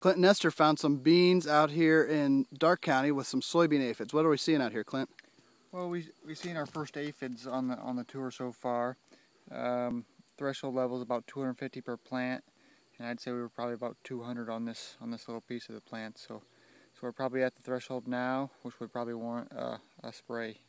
Clint Nestor found some beans out here in Darke County with some soybean aphids. What are we seeing out here, Clint? Well, we, we've seen our first aphids on the, on the tour so far. Um, threshold level is about 250 per plant, and I'd say we were probably about 200 on this on this little piece of the plant. So, so we're probably at the threshold now, which would probably warrant uh, a spray.